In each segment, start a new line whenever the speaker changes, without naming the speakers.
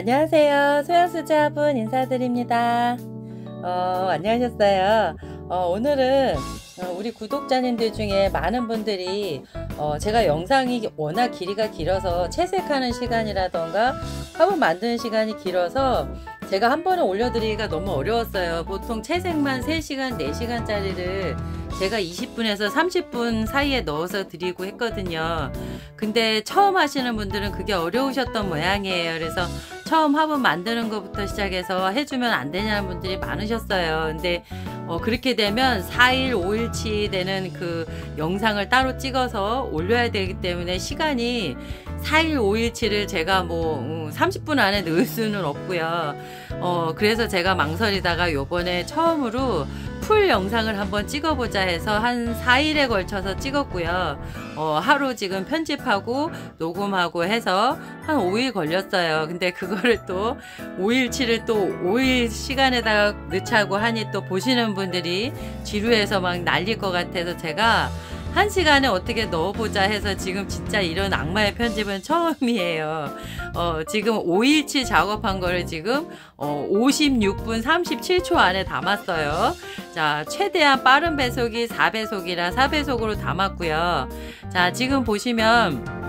안녕하세요. 소양수자분 인사드립니다. 어, 안녕하셨어요. 어, 오늘은 어, 우리 구독자님들 중에 많은 분들이 어, 제가 영상이 워낙 길이가 길어서 채색하는 시간이라던가 화분 만드는 시간이 길어서 제가 한 번에 올려드리기가 너무 어려웠어요. 보통 채색만 3시간, 4시간짜리를 제가 20분에서 30분 사이에 넣어서 드리고 했거든요. 근데 처음 하시는 분들은 그게 어려우셨던 모양이에요. 그래서 처음 화분 만드는 것부터 시작해서 해주면 안 되냐는 분들이 많으셨어요. 근데 어, 그렇게 되면 4일, 5일치 되는 그 영상을 따로 찍어서 올려야 되기 때문에 시간이 4일, 5일치를 제가 뭐 30분 음, 안에 넣을 수는 없고요. 어, 그래서 제가 망설이다가 요번에 처음으로 풀 영상을 한번 찍어보자 해서 한 4일에 걸쳐서 찍었고요. 어, 하루 지금 편집하고 녹음하고 해서 한 5일 걸렸어요. 근데 그거를 또 5일치를 또 5일 시간에다가 넣자고 하니 또 보시는 분들이 지루해서 막 날릴 것 같아서 제가 한 시간에 어떻게 넣어보자 해서 지금 진짜 이런 악마의 편집은 처음이에요. 어, 지금 5일치 작업한 거를 지금 어, 56분 37초 안에 담았어요. 자, 최대한 빠른 배속이 4배속이라 4배속으로 담았고요. 자, 지금 보시면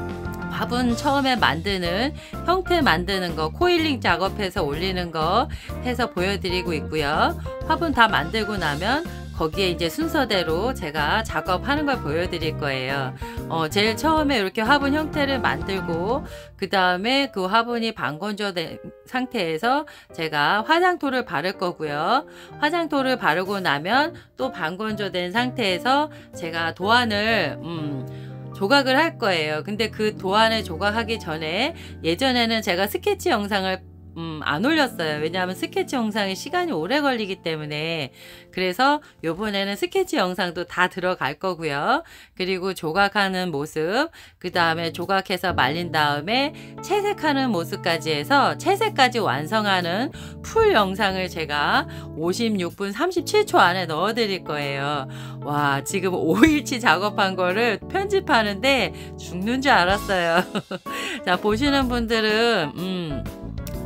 화분 처음에 만드는 형태 만드는 거 코일링 작업해서 올리는 거 해서 보여드리고 있고요. 화분 다 만들고 나면 거기에 이제 순서대로 제가 작업하는 걸 보여드릴 거예요. 어, 제일 처음에 이렇게 화분 형태를 만들고 그 다음에 그 화분이 반건조 된 상태에서 제가 화장토를 바를 거고요. 화장토를 바르고 나면 또 반건조된 상태에서 제가 도안을 음, 조각을 할 거예요. 근데 그 도안을 조각하기 전에 예전에는 제가 스케치 영상을 음, 안 올렸어요. 왜냐하면 스케치 영상이 시간이 오래 걸리기 때문에 그래서 요번에는 스케치 영상도 다 들어갈 거고요. 그리고 조각하는 모습 그 다음에 조각해서 말린 다음에 채색하는 모습까지 해서 채색까지 완성하는 풀 영상을 제가 56분 37초 안에 넣어 드릴 거예요. 와 지금 5일치 작업한 거를 편집하는데 죽는 줄 알았어요. 자 보시는 분들은 음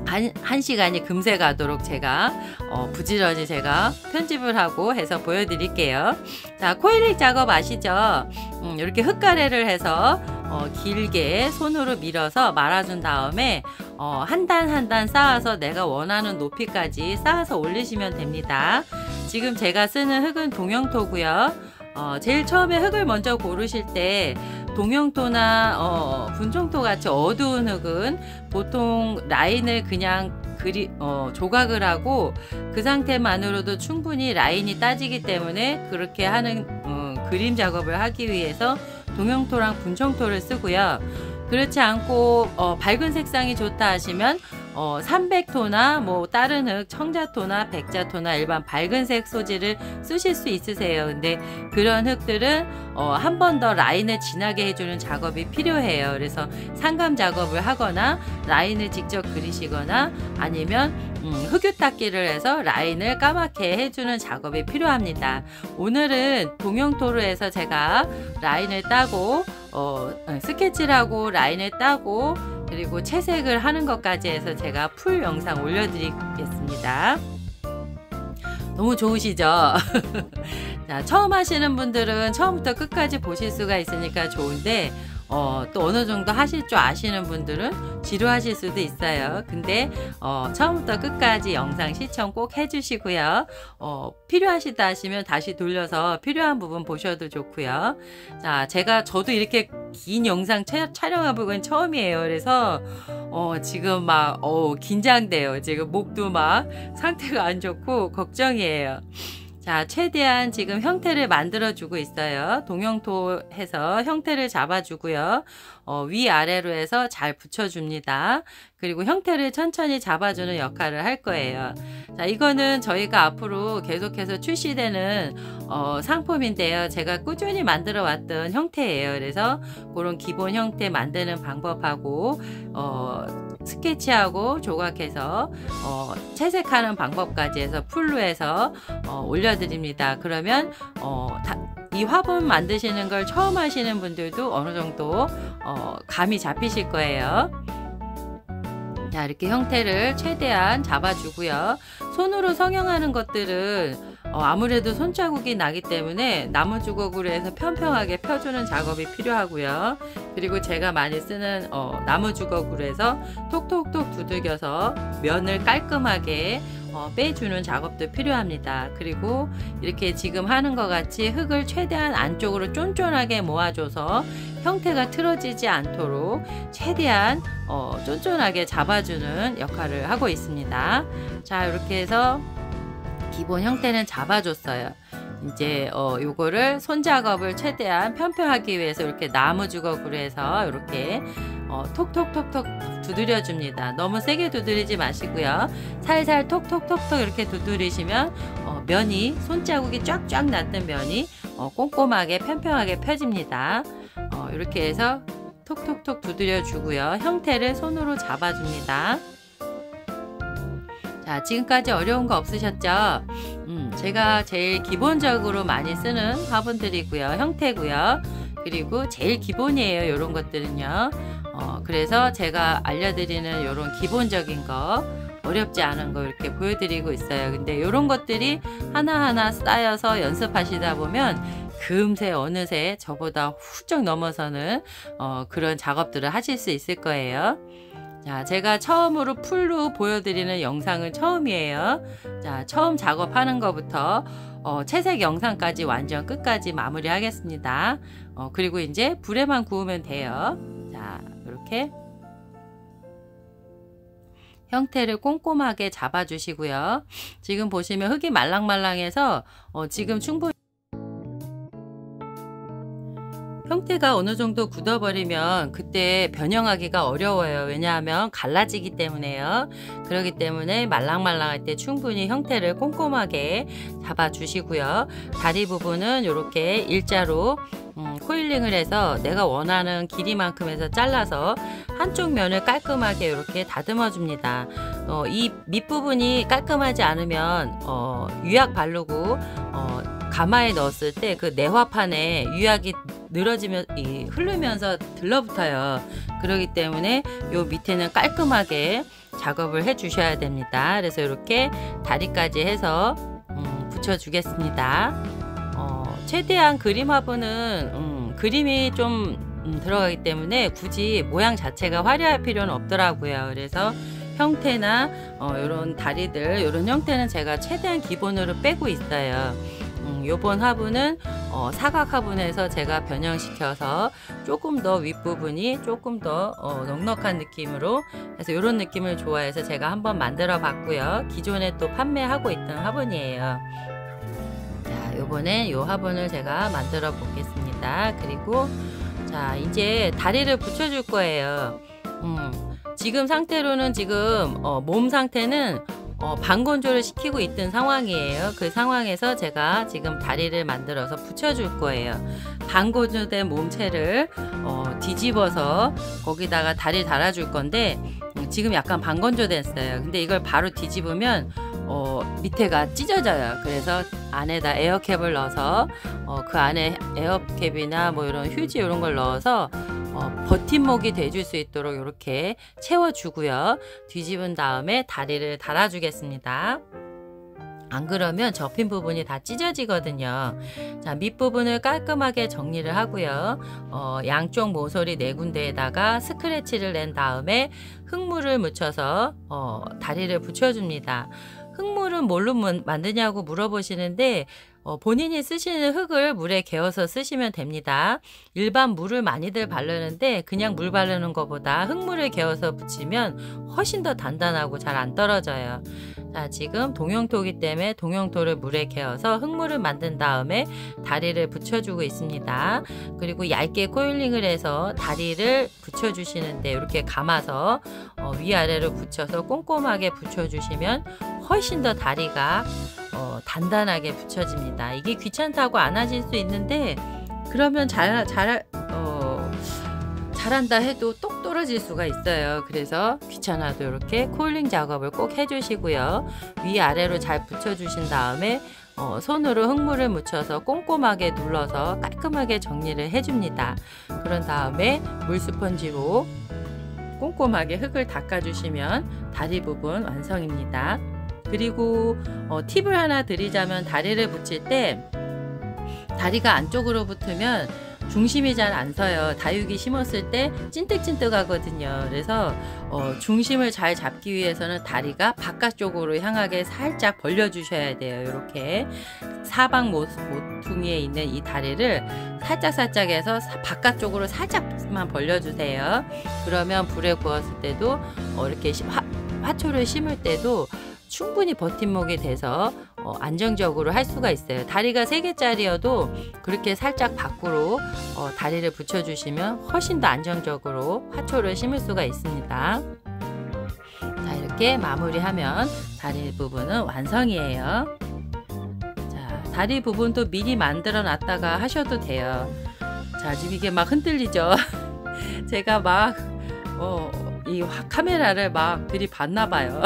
한, 한 시간이 금세 가도록 제가 어, 부지런히 제가 편집을 하고 해서 보여드릴게요. 자, 코일링 작업 아시죠? 음, 이렇게 흙가래를 해서 어, 길게 손으로 밀어서 말아준 다음에 어, 한 단 한 단 쌓아서 내가 원하는 높이까지 쌓아서 올리시면 됩니다. 지금 제가 쓰는 흙은 동영토고요. 어, 제일 처음에 흙을 먼저 고르실 때 동영토나 어, 분종토 같이 어두운 흙은 보통 라인을 그냥 그리, 어, 조각을 하고 그 상태만으로도 충분히 라인이 따지기 때문에 그렇게 하는 어, 그림 작업을 하기 위해서 동영토랑 분청토를 쓰고요. 그렇지 않고 어, 밝은 색상이 좋다 하시면 어, 300토나 뭐 다른 흙 청자토나 백자토나 일반 밝은색 소지를 쓰실 수 있으세요. 근데 그런 흙들은 어, 한 번 더 라인을 진하게 해주는 작업이 필요해요. 그래서 상감 작업을 하거나 라인을 직접 그리시거나 아니면 음, 흑유 닦기를 해서 라인을 까맣게 해주는 작업이 필요합니다. 오늘은 동영토로 해서 제가 라인을 따고 어, 스케치를 하고 라인을 따고 그리고 채색을 하는 것까지 해서 제가 full 영상 올려드리겠습니다. 너무 좋으시죠? 자, 처음 하시는 분들은 처음부터 끝까지 보실 수가 있으니까 좋은데 어, 또 어느 정도 하실 줄 아시는 분들은 지루하실 수도 있어요. 근데 어, 처음부터 끝까지 영상 시청 꼭 해주시고요. 어, 필요하시다 하시면 다시 돌려서 필요한 부분 보셔도 좋고요. 자, 제가 저도 이렇게 긴 영상 촬영해보건 처음이에요. 그래서 어, 지금 막 어, 긴장돼요. 지금 목도 막 상태가 안 좋고 걱정이에요. 자, 최대한 지금 형태를 만들어 주고 있어요. 동영토 해서 형태를 잡아주고요. 어, 위아래로 해서 잘 붙여줍니다. 그리고 형태를 천천히 잡아주는 역할을 할 거예요. 자, 이거는 저희가 앞으로 계속해서 출시되는 어, 상품인데요. 제가 꾸준히 만들어 왔던 형태예요. 그래서 그런 기본 형태 만드는 방법하고 어, 스케치하고 조각해서 어, 채색하는 방법까지 해서 풀로 해서 어, 올려드립니다. 그러면 어, 다, 이 화분 만드시는 걸 처음 하시는 분들도 어느 정도 어, 감이 잡히실 거예요. 자 이렇게 형태를 최대한 잡아주고요. 손으로 성형하는 것들은 어, 아무래도 손자국이 나기 때문에 나무 주걱으로 해서 평평하게 펴주는 작업이 필요하고요. 그리고 제가 많이 쓰는 어, 나무 주걱으로 해서 톡톡톡 두들겨서 면을 깔끔하게 어, 빼주는 작업도 필요합니다. 그리고 이렇게 지금 하는 것 같이 흙을 최대한 안쪽으로 쫀쫀하게 모아줘서 형태가 틀어지지 않도록 최대한 어, 쫀쫀하게 잡아주는 역할을 하고 있습니다. 자 이렇게 해서 기본 형태는 잡아줬어요. 이제 어 요거를 손 작업을 최대한 편편하기 위해서 이렇게 나무 주걱으로 해서 이렇게 어, 톡톡톡톡 두드려 줍니다. 너무 세게 두드리지 마시고요. 살살 톡톡톡톡 이렇게 두드리시면 어, 면이 손자국이 쫙쫙 났던 면이 어, 꼼꼼하게 편평하게 펴집니다. 어, 이렇게 해서 톡톡톡 두드려 주고요. 형태를 손으로 잡아줍니다. 자, 지금까지 어려운 거 없으셨죠? 음, 제가 제일 기본적으로 많이 쓰는 화분들이고요. 형태고요. 그리고 제일 기본이에요. 이런 것들은요. 어, 그래서 제가 알려드리는 이런 기본적인 거 어렵지 않은 거 이렇게 보여드리고 있어요. 근데 이런 것들이 하나하나 쌓여서 연습하시다 보면 금세 어느새 저보다 훌쩍 넘어서는 어, 그런 작업들을 하실 수 있을 거예요. 자, 제가 처음으로 풀로 보여드리는 영상은 처음이에요. 자, 처음 작업하는 것부터 어, 채색 영상까지 완전 끝까지 마무리 하겠습니다. 어, 그리고 이제 불에만 구우면 돼요. 자, 이렇게 형태를 꼼꼼하게 잡아주시고요. 지금 보시면 흙이 말랑말랑해서 어, 지금 충분히 형태가 어느 정도 굳어버리면 그때 변형하기가 어려워요. 왜냐하면 갈라지기 때문에요. 그렇기 때문에 말랑말랑할 때 충분히 형태를 꼼꼼하게 잡아주시고요. 다리 부분은 이렇게 일자로 음, 코일링을 해서 내가 원하는 길이만큼 해서 잘라서 한쪽 면을 깔끔하게 이렇게 다듬어 줍니다. 어, 이 밑부분이 깔끔하지 않으면 어, 유약 바르고 어, 가마에 넣었을 때 그 내화판에 유약이 늘어지면 이 흐르면서 들러붙어요. 그러기 때문에 요 밑에는 깔끔하게 작업을 해 주셔야 됩니다. 그래서 이렇게 다리까지 해서 음, 붙여 주겠습니다. 어, 최대한 그림 화분은 음, 그림이 좀 음, 들어가기 때문에 굳이 모양 자체가 화려할 필요는 없더라고요. 그래서 형태나 어, 이런 다리들 이런 형태는 제가 최대한 기본으로 빼고 있어요. 음, 요번 화분은 어, 사각 화분에서 제가 변형시켜서 조금 더 윗부분이 조금 더 어, 넉넉한 느낌으로 그래서 이런 느낌을 좋아해서 제가 한번 만들어 봤고요. 기존에 또 판매하고 있던 화분이에요. 자, 요번엔 요 화분을 제가 만들어 보겠습니다. 그리고 자, 이제 다리를 붙여줄 거예요. 음, 지금 상태로는 지금 어, 몸 상태는 어, 방건조를 시키고 있던 상황이에요. 그 상황에서 제가 지금 다리를 만들어서 붙여줄 거예요. 방건조된 몸체를 어, 뒤집어서 거기다가 다리 달아줄 건데 음, 지금 약간 방건조됐어요. 근데 이걸 바로 뒤집으면 어, 밑에가 찢어져요. 그래서 안에다 에어캡을 넣어서 어, 그 안에 에어캡이나 뭐 이런 휴지 이런 걸 넣어서 어, 버팀목이 돼줄 수 있도록 이렇게 채워주고요. 뒤집은 다음에 다리를 달아주겠습니다. 안 그러면 접힌 부분이 다 찢어지거든요. 자, 밑부분을 깔끔하게 정리를 하고요. 어, 양쪽 모서리 네 군데에다가 스크래치를 낸 다음에 흙물을 묻혀서 어, 다리를 붙여줍니다. 흙물은 뭘로 만드냐고 물어보시는데 어, 본인이 쓰시는 흙을 물에 개어서 쓰시면 됩니다. 일반 물을 많이들 바르는데 그냥 물 바르는 것보다 흙물을 개어서 붙이면 훨씬 더 단단하고 잘 안 떨어져요. 자, 지금 동용토기 때문에 동용토를 물에 개어서 흙물을 만든 다음에 다리를 붙여주고 있습니다. 그리고 얇게 코일링을 해서 다리를 붙여주시는데 이렇게 감아서 어, 위아래로 붙여서 꼼꼼하게 붙여주시면 훨씬 더 다리가 어, 단단하게 붙여집니다. 이게 귀찮다고 안 하실 수 있는데 그러면 잘, 잘, 어, 잘한다 해도 똑 떨어질 수가 있어요. 그래서 귀찮아도 이렇게 콜링 작업을 꼭 해주시고요. 위아래로 잘 붙여주신 다음에 어, 손으로 흙물을 묻혀서 꼼꼼하게 눌러서 깔끔하게 정리를 해줍니다. 그런 다음에 물 스펀지로 꼼꼼하게 흙을 닦아주시면 다리 부분 완성입니다. 그리고 어, 팁을 하나 드리자면 다리를 붙일 때 다리가 안쪽으로 붙으면 중심이 잘 안 서요. 다육이 심었을 때 찐득찐득 하거든요. 그래서 어, 중심을 잘 잡기 위해서는 다리가 바깥쪽으로 향하게 살짝 벌려주셔야 돼요. 이렇게 사방 모퉁이에 있는 이 다리를 살짝 살짝 해서 바깥쪽으로 살짝만 벌려주세요. 그러면 불에 구웠을 때도 어, 이렇게 화, 화초를 심을 때도 충분히 버팀목이 돼서 어, 안정적으로 할 수가 있어요. 다리가 3개짜리여도 그렇게 살짝 밖으로 어, 다리를 붙여주시면 훨씬 더 안정적으로 화초를 심을 수가 있습니다. 자 이렇게 마무리하면 다리 부분은 완성이에요. 자 다리 부분도 미리 만들어 놨다가 하셔도 돼요. 자 지금 이게 막 흔들리죠. 제가 막 어, 이 카메라를 막 들이받나 봐요.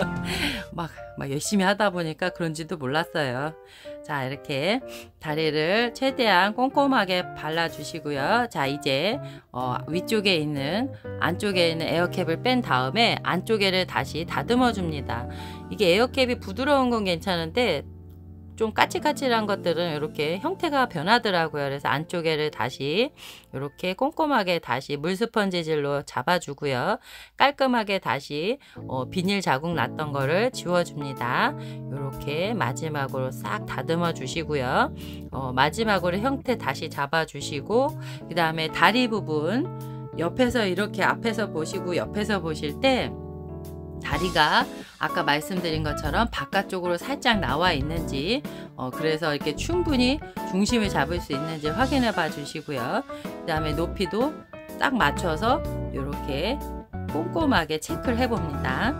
막, 막 열심히 하다 보니까 그런지도 몰랐어요. 자, 이렇게 다리를 최대한 꼼꼼하게 발라주시고요. 자, 이제 어, 위쪽에 있는 안쪽에 있는 에어캡을 뺀 다음에 안쪽에를 다시 다듬어 줍니다. 이게 에어캡이 부드러운 건 괜찮은데 좀 까칠까칠한 것들은 이렇게 형태가 변하더라고요. 그래서 안쪽에를 다시 이렇게 꼼꼼하게 다시 물스펀지질로 잡아주고요. 깔끔하게 다시 어, 비닐 자국 났던 거를 지워줍니다. 이렇게 마지막으로 싹 다듬어 주시고요. 어, 마지막으로 형태 다시 잡아주시고 그 다음에 다리 부분 옆에서 이렇게 앞에서 보시고 옆에서 보실 때 다리가 아까 말씀드린 것처럼 바깥쪽으로 살짝 나와 있는지 어, 그래서 이렇게 충분히 중심을 잡을 수 있는지 확인해 봐 주시고요. 그 다음에 높이도 딱 맞춰서 이렇게 꼼꼼하게 체크를 해 봅니다.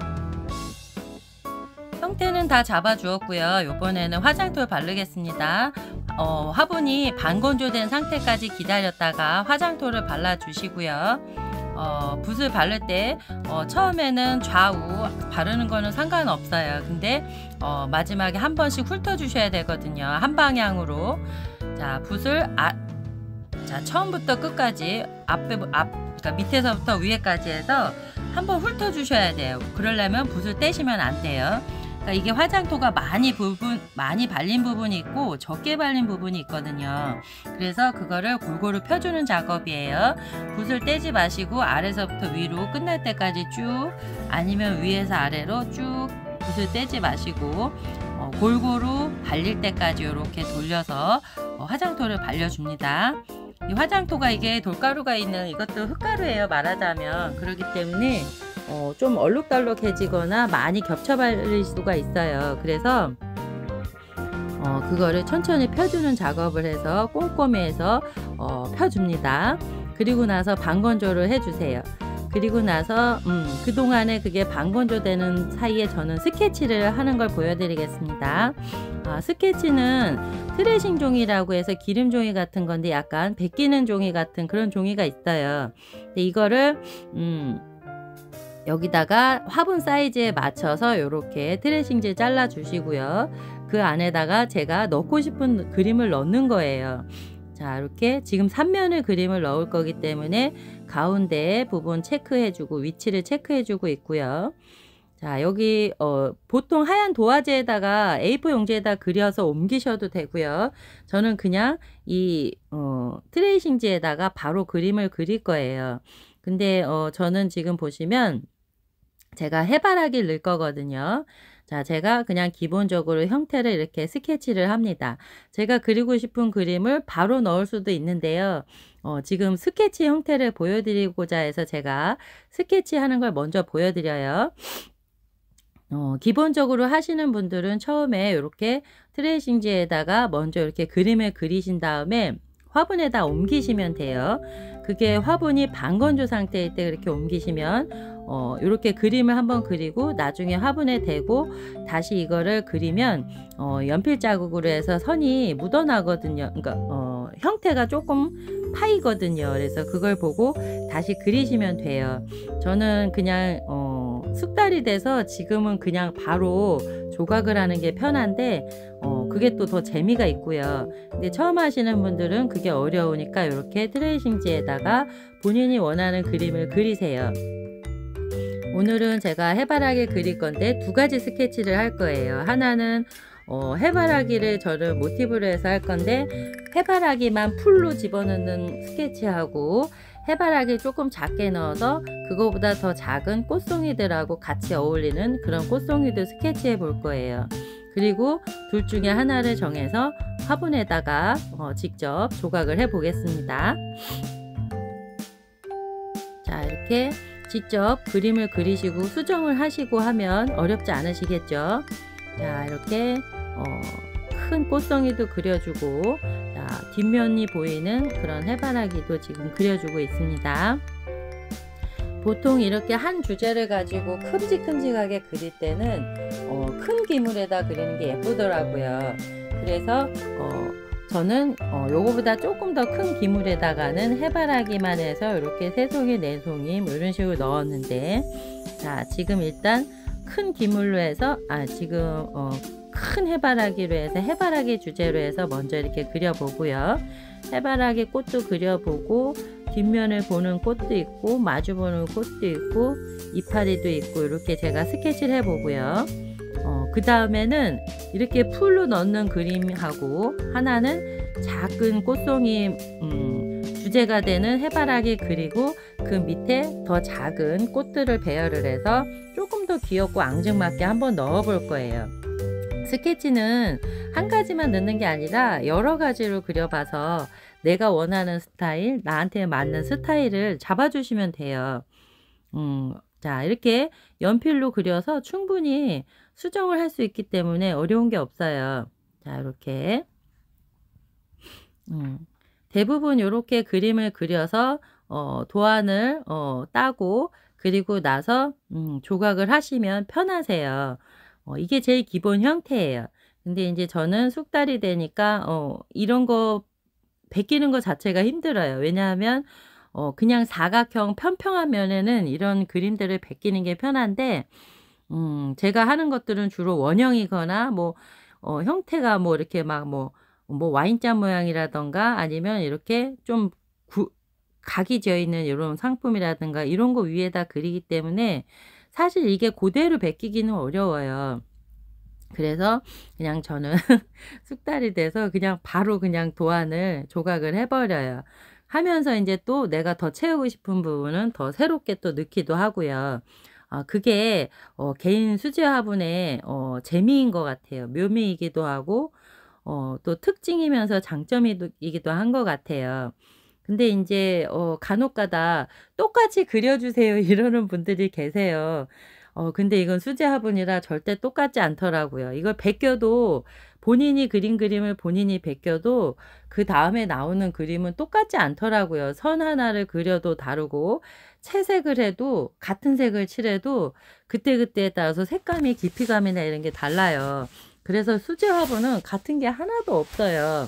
형태는 다 잡아 주었고요. 이번에는 화장토를 바르겠습니다. 어, 화분이 반건조된 상태까지 기다렸다가 화장토를 발라 주시고요. 어, 붓을 바를 때 어, 처음에는 좌우 바르는 거는 상관없어요. 근데 어, 마지막에 한 번씩 훑어 주셔야 되거든요. 한 방향으로. 자, 붓을 아, 자, 처음부터 끝까지 앞에 앞 그러니까 밑에서부터 위에까지 해서 한번 훑어 주셔야 돼요. 그러려면 붓을 떼시면 안 돼요. 그러니까 이게 화장토가 많이 부분 많이 발린 부분이 있고 적게 발린 부분이 있거든요. 그래서 그거를 골고루 펴주는 작업이에요. 붓을 떼지 마시고 아래서부터 위로 끝날 때까지 쭉 아니면 위에서 아래로 쭉 붓을 떼지 마시고 어, 골고루 발릴 때까지 이렇게 돌려서 어, 화장토를 발려줍니다. 이 화장토가 이게 돌가루가 있는 이것도 흙가루예요 말하자면 그렇기 때문에 어, 좀 얼룩덜룩해지거나 많이 겹쳐 발릴 수가 있어요. 그래서 어, 그거를 천천히 펴주는 작업을 해서 꼼꼼히 해서 어, 펴줍니다. 그리고 나서 방건조를 해주세요. 그리고 나서 음, 그동안에 그게 방건조 되는 사이에 저는 스케치를 하는 걸 보여드리겠습니다. 아, 스케치는 트레싱 종이라고 해서 기름 종이 같은 건데 약간 베끼는 종이 같은 그런 종이가 있어요. 근데 이거를 음, 여기다가 화분 사이즈에 맞춰서 이렇게 트레싱지 잘라 주시고요. 그 안에다가 제가 넣고 싶은 그림을 넣는 거예요. 자 이렇게 지금 3면을 그림을 넣을 거기 때문에 가운데 부분 체크해주고 위치를 해주고 있고요. 자 여기 어, 보통 하얀 도화지에다가 A4 용지에다 그려서 옮기셔도 되고요. 저는 그냥 이 어, 트레이싱지에다가 바로 그림을 그릴 거예요. 근데 어, 저는 지금 보시면 제가 해바라기를 넣을 거거든요. 자, 제가 그냥 기본적으로 형태를 이렇게 스케치를 합니다. 제가 그리고 싶은 그림을 바로 넣을 수도 있는데요. 어, 지금 스케치 형태를 보여드리고자 해서 제가 스케치 하는 걸 먼저 보여드려요. 어, 기본적으로 하시는 분들은 처음에 이렇게 트레이싱지에다가 먼저 이렇게 그림을 그리신 다음에 화분에다 옮기시면 돼요. 그게 화분이 반건조 상태일 때 그렇게 옮기시면 어, 이렇게 그림을 한번 그리고 나중에 화분에 대고 다시 이거를 그리면 어, 연필 자국으로 해서 선이 묻어나거든요. 그러니까 어, 형태가 조금 파이거든요. 그래서 그걸 보고 다시 그리시면 돼요. 저는 그냥 어, 숙달이 돼서 지금은 그냥 바로 조각을 하는 게 편한데 어, 그게 또 더 재미가 있고요. 근데 처음 하시는 분들은 그게 어려우니까 이렇게 트레이싱지에다가 본인이 원하는 그림을 그리세요. 오늘은 제가 해바라기 그릴 건데 두 가지 스케치를 할 거예요. 하나는 어, 해바라기를 저를 모티브로 해서 할 건데 해바라기만 풀로 집어넣는 스케치하고 해바라기 조금 작게 넣어서 그거보다 더 작은 꽃송이들하고 같이 어울리는 그런 꽃송이들 스케치해 볼 거예요. 그리고 둘 중에 하나를 정해서 화분에다가 어, 직접 조각을 해 보겠습니다. 자 이렇게 직접 그림을 그리시고 수정을 하시고 하면 어렵지 않으시겠죠. 자 이렇게 어, 큰 꽃송이도 그려주고 자, 뒷면이 보이는 그런 해바라기도 지금 그려주고 있습니다. 보통 이렇게 한 주제를 가지고 큼직큼직하게 그릴 때는 어, 큰 기물에다 그리는 게 예쁘더라고요. 그래서 어, 저는 어, 요거보다 조금 더 큰 기물에다가는 해바라기만 해서 이렇게 세 송이 네 송이 뭐 이런 식으로 넣었는데 자 지금 일단 큰 기물로 해서 아 지금 어, 큰 해바라기로 해서 해바라기 주제로 해서 먼저 이렇게 그려보고요. 해바라기 꽃도 그려보고 뒷면을 보는 꽃도 있고 마주 보는 꽃도 있고 이파리도 있고 이렇게 제가 스케치를 해보고요. 어, 그 다음에는 이렇게 풀로 넣는 그림하고 하나는 작은 꽃송이 음, 주제가 되는 해바라기 그리고 그 밑에 더 작은 꽃들을 배열을 해서 조금 더 귀엽고 앙증맞게 한번 넣어 볼 거예요. 스케치는 한 가지만 넣는 게 아니라 여러 가지로 그려봐서 내가 원하는 스타일, 나한테 맞는 스타일을 잡아주시면 돼요. 음, 자, 이렇게 연필로 그려서 충분히 수정을 할 수 있기 때문에 어려운 게 없어요. 자, 이렇게. 음, 대부분 이렇게 그림을 그려서 어, 도안을 어, 따고 그리고 나서 음, 조각을 하시면 편하세요. 어, 이게 제일 기본 형태예요. 근데 이제 저는 숙달이 되니까 어, 이런 거 베끼는 것 자체가 힘들어요. 왜냐하면 어, 그냥 사각형 평평한 면에는 이런 그림들을 베끼는 게 편한데 음, 제가 하는 것들은 주로 원형이거나 뭐 어, 형태가 뭐 이렇게 막뭐뭐 와인잔 모양이라던가 아니면 이렇게 좀 구, 각이 지어 있는 이런 상품이라든가 이런 거 위에다 그리기 때문에 사실 이게 그대로 베끼기는 어려워요. 그래서 그냥 저는 숙달이 돼서 그냥 바로 그냥 도안을 조각을 해버려요. 하면서 이제 또 내가 더 채우고 싶은 부분은 더 새롭게 또 넣기도 하고요. 어, 그게 어, 개인 수제 화분의 어, 재미인 것 같아요. 묘미이기도 하고 어, 또 특징이면서 장점이기도 한 것 같아요. 근데 이제 어 간혹가다 똑같이 그려주세요 이러는 분들이 계세요. 어 근데 이건 수제 화분이라 절대 똑같지 않더라고요. 이걸 베껴도 본인이 그린 그림을 본인이 베껴도 그 다음에 나오는 그림은 똑같지 않더라고요. 선 하나를 그려도 다르고 채색을 해도 같은 색을 칠해도 그때그때에 따라서 색감이 깊이감이나 이런 게 달라요. 그래서 수제 화분은 같은 게 하나도 없어요.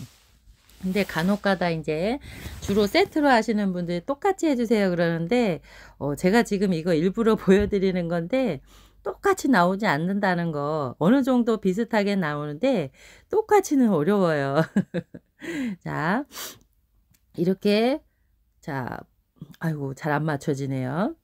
근데 간혹가다 이제 주로 세트로 하시는 분들이 똑같이 해주세요 그러는데 어 제가 지금 이거 일부러 보여드리는 건데 똑같이 나오지 않는다는 거 어느 정도 비슷하게 나오는데 똑같이는 어려워요. 자 이렇게 자 아이고 잘 안 맞춰지네요.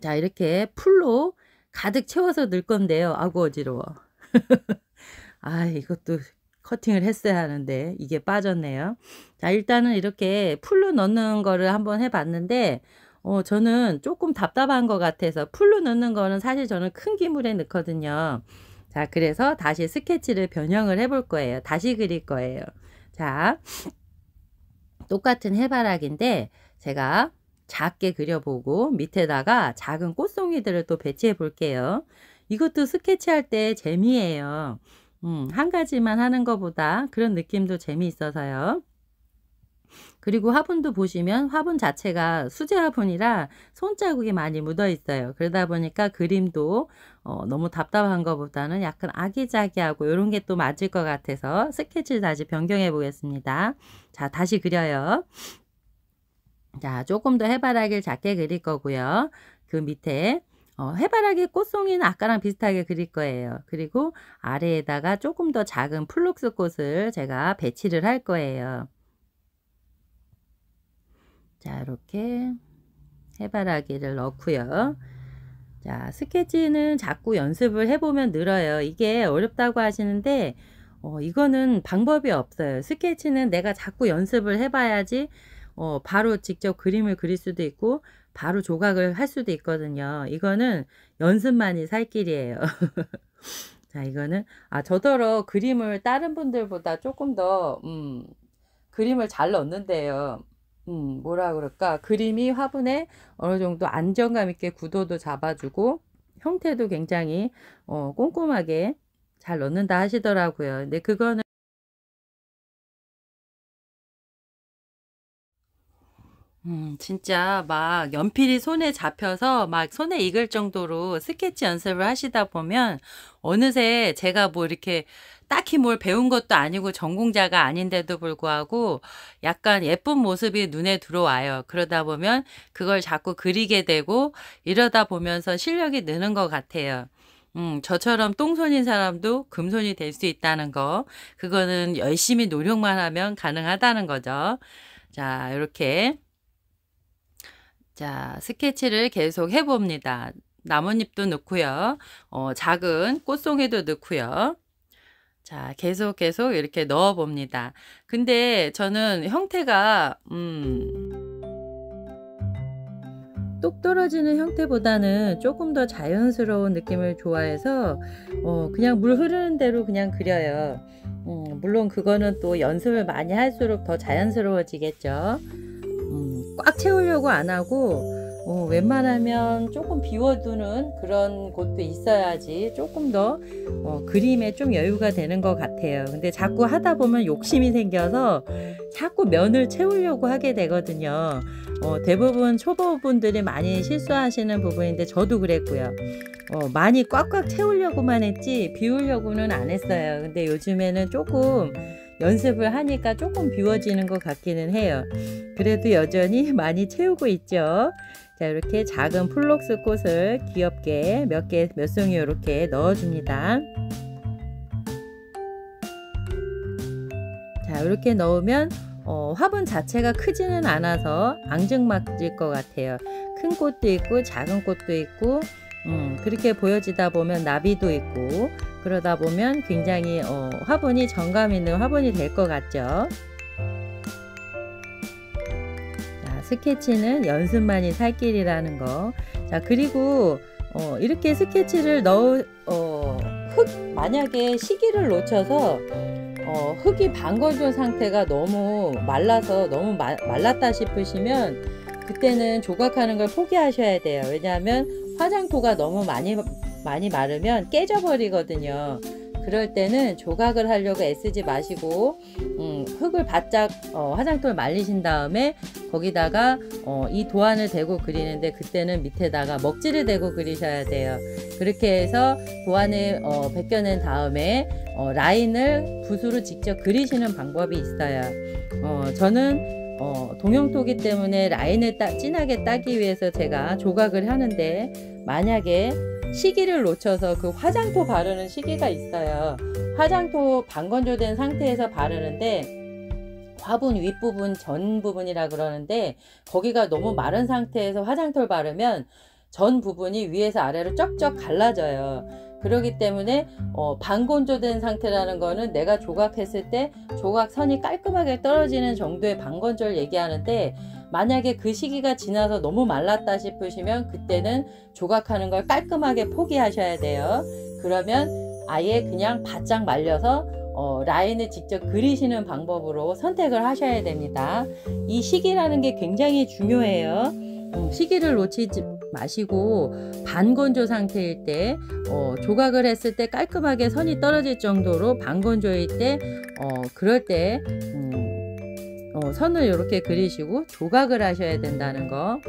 자 이렇게 full로 가득 채워서 넣을 건데요. 아구 어지러워. 아 이것도 커팅을 했어야 하는데 이게 빠졌네요. 자 일단은 이렇게 full로 넣는 거를 한번 해봤는데 어, 저는 조금 답답한 것 같아서 full로 넣는 거는 사실 저는 큰 기물에 넣거든요. 자 그래서 다시 스케치를 변형을 해볼 거예요. 다시 그릴 거예요. 자 똑같은 해바라기인데 제가 작게 그려보고 밑에다가 작은 꽃송이들을 또 배치해 볼게요. 이것도 스케치할 때 재미예요. 음, 한 가지만 하는 것보다 그런 느낌도 재미있어서요. 그리고 화분도 보시면 화분 자체가 수제 화분이라 손자국이 많이 묻어 있어요. 그러다 보니까 그림도 어, 너무 답답한 것보다는 약간 아기자기하고 이런 게 또 맞을 것 같아서 스케치를 다시 변경해 보겠습니다. 자 다시 그려요. 자 조금 더 해바라기를 작게 그릴 거고요. 그 밑에 어, 해바라기 꽃송이는 아까랑 비슷하게 그릴 거예요. 그리고 아래에다가 조금 더 작은 플록스 꽃을 제가 배치를 할 거예요. 자, 이렇게 해바라기를 넣고요. 자, 스케치는 자꾸 연습을 해보면 늘어요. 이게 어렵다고 하시는데, 어, 이거는 방법이 없어요. 스케치는 내가 자꾸 연습을 해봐야지, 어, 바로 직접 그림을 그릴 수도 있고, 바로 조각을 할 수도 있거든요. 이거는 연습만이 살 길이에요. 자, 이거는, 아, 저더러 그림을 다른 분들보다 조금 더, 음, 그림을 잘 넣는데요. 음, 뭐라 그럴까. 그림이 화분에 어느 정도 안정감 있게 구도도 잡아주고, 형태도 굉장히, 어, 꼼꼼하게 잘 넣는다 하시더라고요. 근데 그거는 음, 진짜 막 연필이 손에 잡혀서 막 손에 익을 정도로 스케치 연습을 하시다 보면 어느새 제가 뭐 이렇게 딱히 뭘 배운 것도 아니고 전공자가 아닌데도 불구하고 약간 예쁜 모습이 눈에 들어와요. 그러다 보면 그걸 자꾸 그리게 되고 이러다 보면서 실력이 느는 것 같아요. 음, 저처럼 똥손인 사람도 금손이 될 수 있다는 거. 그거는 열심히 노력만 하면 가능하다는 거죠. 자, 이렇게. 자, 스케치를 계속 해봅니다. 나뭇잎도 넣고요. 어, 작은 꽃송이도 넣고요. 자, 계속 계속 이렇게 넣어 봅니다. 근데 저는 형태가, 음, 똑 떨어지는 형태보다는 조금 더 자연스러운 느낌을 좋아해서, 어, 그냥 물 흐르는 대로 그냥 그려요. 음, 물론 그거는 또 연습을 많이 할수록 더 자연스러워지겠죠. 음, 꽉 채우려고 안 하고 어, 웬만하면 조금 비워두는 그런 곳도 있어야지 조금 더 어, 그림에 좀 여유가 되는 것 같아요. 근데 자꾸 하다 보면 욕심이 생겨서 자꾸 면을 채우려고 하게 되거든요. 어, 대부분 초보분들이 많이 실수하시는 부분인데 저도 그랬고요. 어, 많이 꽉꽉 채우려고만 했지 비우려고는 안 했어요. 근데 요즘에는 조금 연습을 하니까 조금 비워지는 것 같기는 해요. 그래도 여전히 많이 채우고 있죠. 자, 이렇게 작은 플록스 꽃을 귀엽게 몇 개, 몇 송이 이렇게 넣어줍니다. 자, 이렇게 넣으면 어, 화분 자체가 크지는 않아서 앙증맞을 것 같아요. 큰 꽃도 있고 작은 꽃도 있고 음, 그렇게 보여지다 보면 나비도 있고 그러다 보면 굉장히 어, 화분이 정감 있는 화분이 될 것 같죠. 자, 스케치는 연습만이 살 길이라는 거. 자, 그리고 어, 이렇게 스케치를 넣어 어, 흙 만약에 시기를 놓쳐서 어, 흙이 방건조 상태가 너무 말라서 너무 마, 말랐다 싶으시면 그때는 조각하는 걸 포기하셔야 돼요. 왜냐하면 화장토가 너무 많이 많이 마르면 깨져버리거든요. 그럴 때는 조각을 하려고 애쓰지 마시고 음, 흙을 바짝 어, 화장토를 말리신 다음에 거기다가 어, 이 도안을 대고 그리는데 그때는 밑에다가 먹지를 대고 그리셔야 돼요. 그렇게 해서 도안을 어, 벗겨낸 다음에 어, 라인을 붓으로 직접 그리시는 방법이 있어요. 어, 저는 어, 동용토기 때문에 라인을 따, 진하게 따기 위해서 제가 조각을 하는데 만약에 시기를 놓쳐서 그 화장토 바르는 시기가 있어요. 화장토 반건조된 상태에서 바르는데 화분 윗부분 전 부분이라 그러는데 거기가 너무 마른 상태에서 화장토를 바르면 전 부분이 위에서 아래로 쩍쩍 갈라져요. 그러기 때문에 어, 반건조된 상태라는 거는 내가 조각했을 때 조각선이 깔끔하게 떨어지는 정도의 반건조를 얘기하는데 만약에 그 시기가 지나서 너무 말랐다 싶으시면 그때는 조각하는 걸 깔끔하게 포기하셔야 돼요. 그러면 아예 그냥 바짝 말려서 어, 라인을 직접 그리시는 방법으로 선택을 하셔야 됩니다. 이 시기라는 게 굉장히 중요해요. 음, 시기를 놓치지 마시고 반건조 상태일 때 어, 조각을 했을 때 깔끔하게 선이 떨어질 정도로 반건조일 때 어, 그럴 때 음, 어, 선을 이렇게 그리시고 조각을 하셔야 된다는 거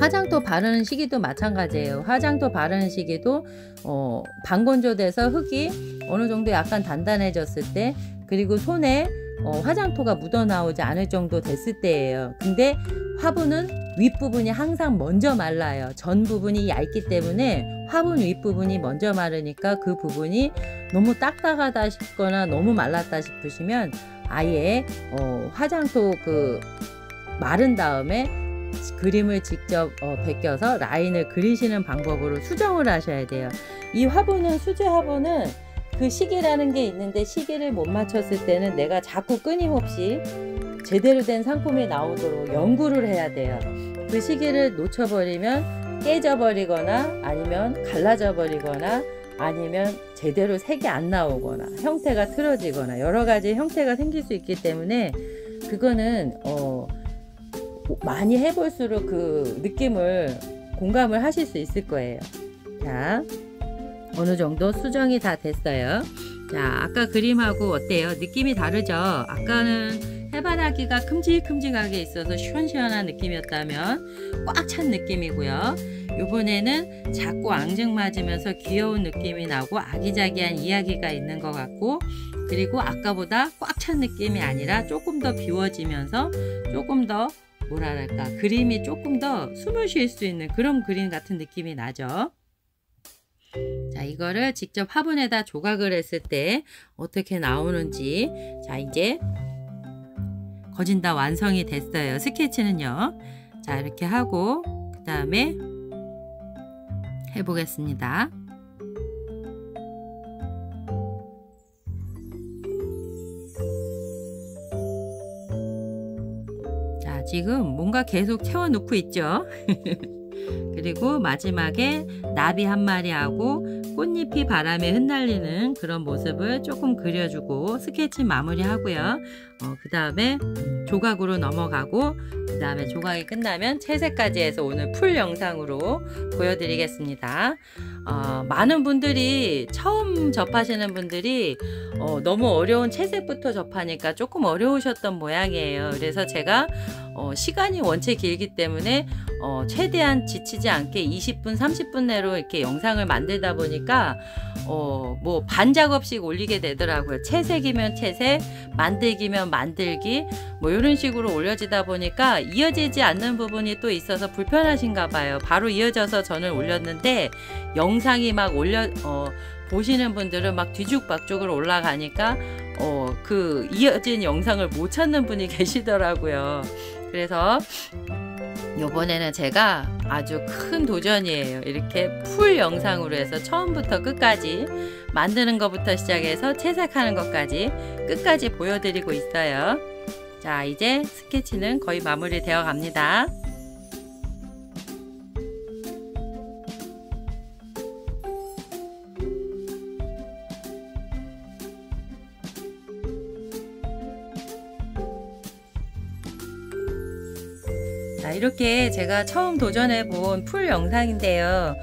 화장토 바르는 시기도 마찬가지예요 화장토 바르는 시기도 어, 반건조돼서 흙이 어느 정도 약간 단단해졌을 때 그리고 손에 어, 화장토가 묻어나오지 않을 정도 됐을 때예요. 근데 화분은 윗부분이 항상 먼저 말라요. 전 부분이 얇기 때문에 화분 윗부분이 먼저 마르니까 그 부분이 너무 딱딱하다 싶거나 너무 말랐다 싶으시면 아예 어, 화장토 그 마른 다음에 그림을 직접 어, 베껴서 라인을 그리시는 방법으로 수정을 하셔야 돼요. 이 화분은 수제 화분은 그 시기라는 게 있는데 시기를 못 맞췄을 때는 내가 자꾸 끊임없이 제대로 된 상품이 나오도록 연구를 해야 돼요. 그 시기를 놓쳐버리면 깨져버리거나 아니면 갈라져 버리거나 아니면 제대로 색이 안 나오거나 형태가 틀어지거나 여러 가지 형태가 생길 수 있기 때문에 그거는 어 많이 해볼수록 그 느낌을 공감을 하실 수 있을 거예요. 자, 어느 정도 수정이 다 됐어요. 자, 아까 그림하고 어때요? 느낌이 다르죠? 아까는 해바라기가 큼직큼직하게 있어서 시원시원한 느낌이었다면 꽉 찬 느낌이고요. 이번에는 작고 앙증 맞으면서 귀여운 느낌이 나고 아기자기한 이야기가 있는 것 같고 그리고 아까보다 꽉 찬 느낌이 아니라 조금 더 비워지면서 조금 더 뭐랄까 그림이 조금 더 숨을 쉴 수 있는 그런 그림 같은 느낌이 나죠. 자 이거를 직접 화분에다 조각을 했을 때 어떻게 나오는지 자 이제 거진 다 완성이 됐어요. 스케치는요. 자 이렇게 하고 그 다음에 해보겠습니다. 자, 지금 뭔가 계속 채워놓고 있죠. 그리고 마지막에 나비 한 마리하고 꽃잎이 바람에 흩날리는 그런 모습을 조금 그려주고 스케치 마무리하고요. 어, 그 다음에 조각으로 넘어가고 그 다음에 조각이 끝나면 채색까지 해서 오늘 풀 영상으로 보여드리겠습니다. 어, 많은 분들이 처음 접하시는 분들이 어, 너무 어려운 채색부터 접하니까 조금 어려우셨던 모양이에요. 그래서 제가 어, 시간이 원체 길기 때문에 어, 최대한 지치지 않게 20분, 30분 내로 이렇게 영상을 만들다 보니까 어, 뭐 반작업씩 올리게 되더라고요. 채색이면 채색, 만들기면 만들기 뭐 이런 식으로 올려지다 보니까 이어지지 않는 부분이 또 있어서 불편하신가 봐요. 바로 이어져서 저는 올렸는데 영상이 막 올려 어, 보시는 분들은 막 뒤죽박죽으로 올라가니까 어, 그 이어진 영상을 못 찾는 분이 계시더라고요. 그래서 요번에는 제가 아주 큰 도전이에요. 이렇게 풀 영상으로 해서 처음부터 끝까지 만드는 것부터 시작해서 채색하는 것까지 끝까지 보여드리고 있어요. 자, 이제 스케치는 거의 마무리 되어 갑니다. 자, 이렇게 제가 처음 도전해 본 full 영상인데요.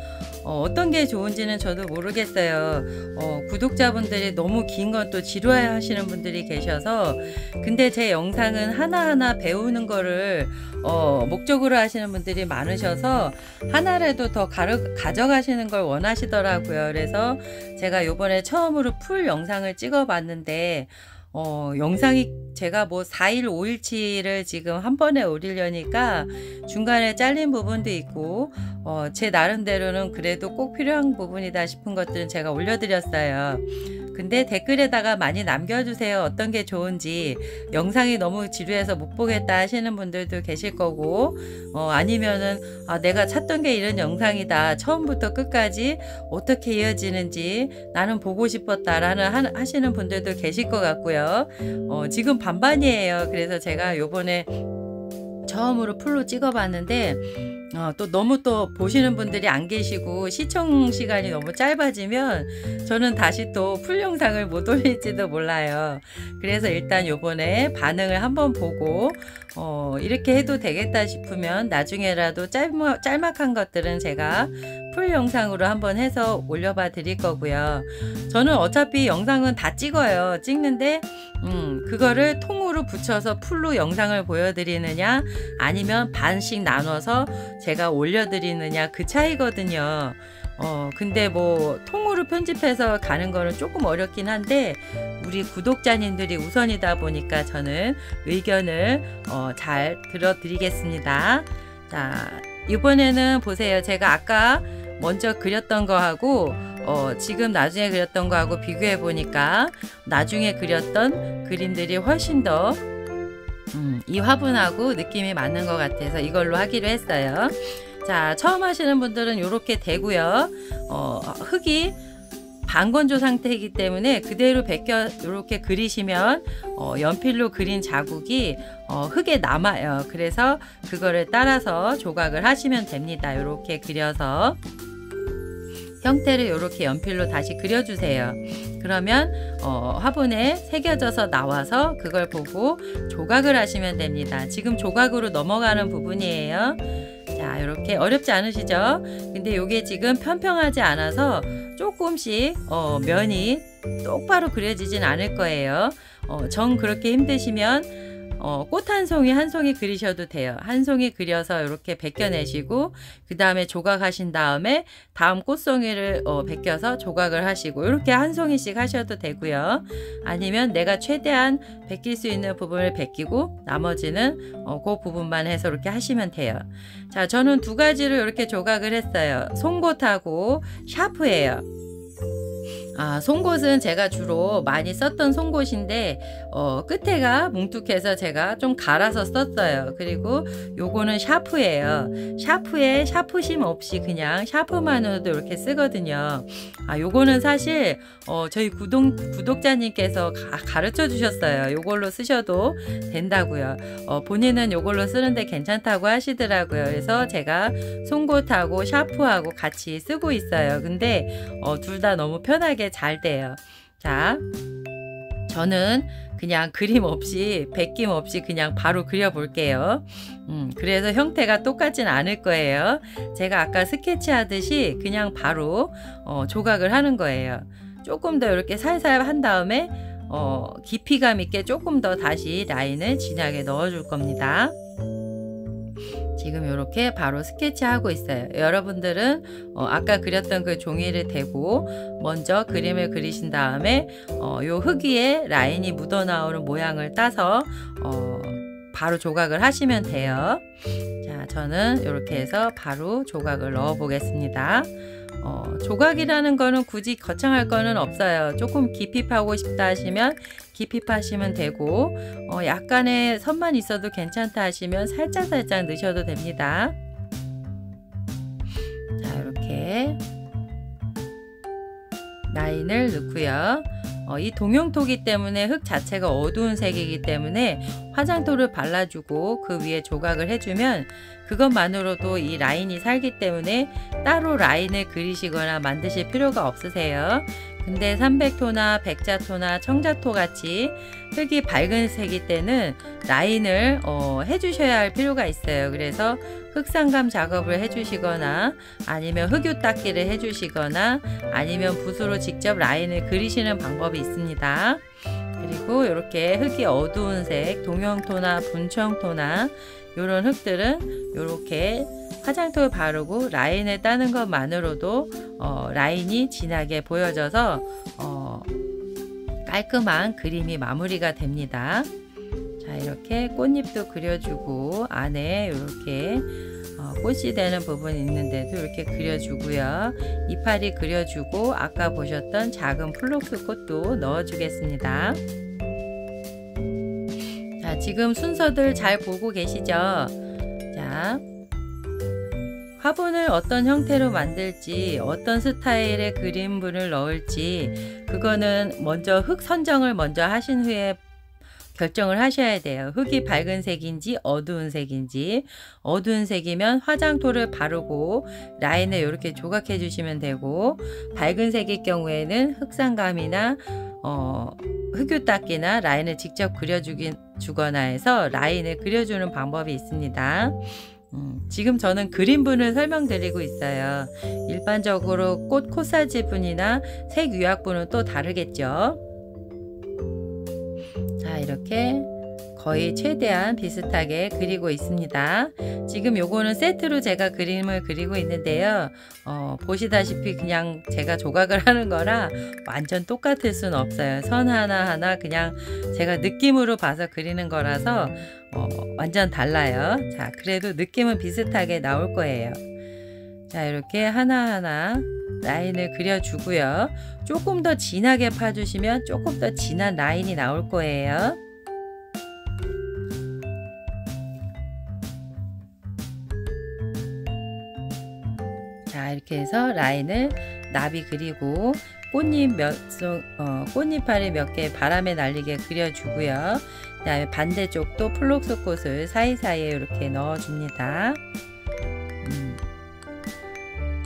어, 어떤 게 좋은지는 저도 모르겠어요. 어, 구독자분들이 너무 긴 건 또 지루해 하시는 분들이 계셔서 근데 제 영상은 하나하나 배우는 거를 어, 목적으로 하시는 분들이 많으셔서 하나라도 더 가르, 가져가시는 걸 원하시더라고요. 그래서 제가 요번에 처음으로 full 영상을 찍어 봤는데 어, 영상이 제가 뭐 4일, 5일치를 지금 한 번에 올리려니까 중간에 잘린 부분도 있고, 어, 제 나름대로는 그래도 꼭 필요한 부분이다 싶은 것들은 제가 올려드렸어요. 근데 댓글에다가 많이 남겨주세요. 어떤 게 좋은지. 영상이 너무 지루해서 못 보겠다 하시는 분들도 계실 거고, 어, 아니면은, 아, 내가 찾던 게 이런 영상이다. 처음부터 끝까지 어떻게 이어지는지 나는 보고 싶었다라는 하, 시는 분들도 계실 것 같고요. 어, 지금 반반이에요. 그래서 제가 요번에 처음으로 full로 찍어봤는데, 어, 또 너무 또 보시는 분들이 안 계시고 시청 시간이 너무 짧아지면 저는 다시 또 full 영상을 못 올릴지도 몰라요. 그래서 일단 요번에 반응을 한번 보고 어, 이렇게 해도 되겠다 싶으면 나중에라도 짤막, 짤막한 것들은 제가 full 영상으로 한번 해서 올려봐 드릴 거고요. 저는 어차피 영상은 다 찍어요. 찍는데 음, 그거를 통으로 붙여서 풀로 영상을 보여드리느냐 아니면 반씩 나눠서 제가 올려드리느냐 그 차이거든요. 어, 근데 뭐 통으로 편집해서 가는 거는 조금 어렵긴 한데 우리 구독자님들이 우선이다 보니까 저는 의견을 어, 잘 들어드리겠습니다. 자, 이번에는 보세요. 제가 아까 먼저 그렸던 거하고 어, 지금 나중에 그렸던 거하고 비교해 보니까 나중에 그렸던 그림들이 훨씬 더 음, 이 화분하고 느낌이 맞는 것 같아서 이걸로 하기로 했어요. 자, 처음 하시는 분들은 이렇게 되고요. 어, 흙이 반건조 상태이기 때문에 그대로 벗겨 이렇게 그리시면 어, 연필로 그린 자국이 어, 흙에 남아요. 그래서 그거를 따라서 조각을 하시면 됩니다. 이렇게 그려서 형태를 이렇게 연필로 다시 그려주세요. 그러면 어, 화분에 새겨져서 나와서 그걸 보고 조각을 하시면 됩니다. 지금 조각으로 넘어가는 부분이에요. 자 이렇게 어렵지 않으시죠? 근데 이게 지금 편평하지 않아서 조금씩 어, 면이 똑바로 그려지진 않을 거예요. 어, 정 그렇게 힘드시면 어, 꽃 한 송이 한 송이 그리셔도 돼요. 한 송이 그려서 이렇게 벗겨내시고 그 다음에 조각하신 다음에 다음 꽃송이를 어, 벗겨서 조각을 하시고 이렇게 한 송이씩 하셔도 되고요. 아니면 내가 최대한 벗길 수 있는 부분을 벗기고 나머지는 어, 그 부분만 해서 이렇게 하시면 돼요. 자, 저는 두 가지를 이렇게 조각을 했어요. 송곳하고 샤프예요. 아, 송곳은 제가 주로 많이 썼던 송곳인데 어, 끝에가 뭉툭해서 제가 좀 갈아서 썼어요. 그리고 요거는 샤프예요. 샤프에 샤프심 없이 그냥 샤프만으로도 이렇게 쓰거든요. 아, 요거는 사실 어, 저희 구독, 구독자님께서 가, 르쳐 주셨어요. 요걸로 쓰셔도 된다고요. 어, 본인은 요걸로 쓰는데 괜찮다고 하시더라고요. 그래서 제가 송곳하고 샤프하고 같이 쓰고 있어요. 근데 어, 둘 다 너무 편하게 잘 돼요. 자, 저는 그냥 그림 없이 베낌 없이 그냥 바로 그려볼게요. 음, 그래서 형태가 똑같진 않을 거예요. 제가 아까 스케치 하듯이 그냥 바로 어, 조각을 하는 거예요. 조금 더 이렇게 살살 한 다음에 어, 깊이감 있게 조금 더 다시 라인을 진하게 넣어줄 겁니다. 지금 이렇게 바로 스케치하고 있어요. 여러분들은 어, 아까 그렸던 그 종이를 대고 먼저 그림을 그리신 다음에 어, 요흙 위에 라인이 묻어나오는 모양을 따서 어, 바로 조각을 하시면 돼요. 자, 저는 이렇게 해서 바로 조각을 넣어 보겠습니다. 어, 조각이라는 거는 굳이 거창할 거는 없어요. 조금 깊이 파고 싶다 하시면 깊이 파시면 되고 어, 약간의 선만 있어도 괜찮다 하시면 살짝살짝 넣으셔도 됩니다. 자 이렇게 라인을 넣고요. 어, 이 동용토기 때문에 흙 자체가 어두운 색이기 때문에 화장토를 발라주고 그 위에 조각을 해주면 그것만으로도 이 라인이 살기 때문에 따로 라인을 그리시거나 만드실 필요가 없으세요. 근데 300토나 백자토나 청자토 같이 흙이 밝은 색일 때는 라인을 어, 해주셔야 할 필요가 있어요. 그래서 흙상감 작업을 해주시거나 아니면 흙유 닦기를 해주시거나 아니면 붓으로 직접 라인을 그리시는 방법이 있습니다. 그리고 이렇게 흙이 어두운 색 동영토나 분청토나 이런 흙들은 이렇게 화장토를 바르고 라인을 따는 것만으로도 어, 라인이 진하게 보여져서 어, 깔끔한 그림이 마무리가 됩니다. 자 이렇게 꽃잎도 그려주고 안에 이렇게 어, 꽃이 되는 부분이 있는데도 이렇게 그려주고요. 이파리 그려주고 아까 보셨던 작은 플록스 꽃도 넣어주겠습니다. 자 지금 순서들 잘 보고 계시죠? 자 화분을 어떤 형태로 만들지 어떤 스타일의 그림분을 넣을지 그거는 먼저 흙 선정을 먼저 하신 후에 결정을 하셔야 돼요. 흙이 밝은 색인지 어두운 색인지 어두운 색이면 화장토를 바르고 라인을 이렇게 조각해 주시면 되고 밝은 색일 경우에는 흑상감이나 어, 흙유 닦기나 라인을 직접 그려주거나 해서 라인을 그려주는 방법이 있습니다. 음, 지금 저는 그림분을 설명드리고 있어요. 일반적으로 꽃 코사지 분이나 색 유약 분은 또 다르겠죠. 자 이렇게 거의 최대한 비슷하게 그리고 있습니다. 지금 요거는 세트로 제가 그림을 그리고 있는데요. 어, 보시다시피 그냥 제가 조각을 하는 거라 완전 똑같을 수는 없어요. 선 하나하나 그냥 제가 느낌으로 봐서 그리는 거라서 어, 완전 달라요. 자, 그래도 느낌은 비슷하게 나올 거예요. 자, 이렇게 하나하나 라인을 그려주고요. 조금 더 진하게 파주시면 조금 더 진한 라인이 나올 거예요. 자 이렇게 해서 라인을 나비 그리고 꽃잎 몇 어, 꽃잎알이 몇개 바람에 날리게 그려주고요. 그 다음에 반대쪽도 플록스 꽃을 사이사이에 이렇게 넣어줍니다.